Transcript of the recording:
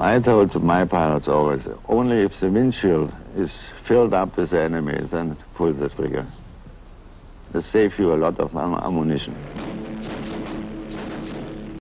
I told my pilots always, only if the windshield is filled up with the enemy, then pull the trigger. It saves you a lot of ammunition.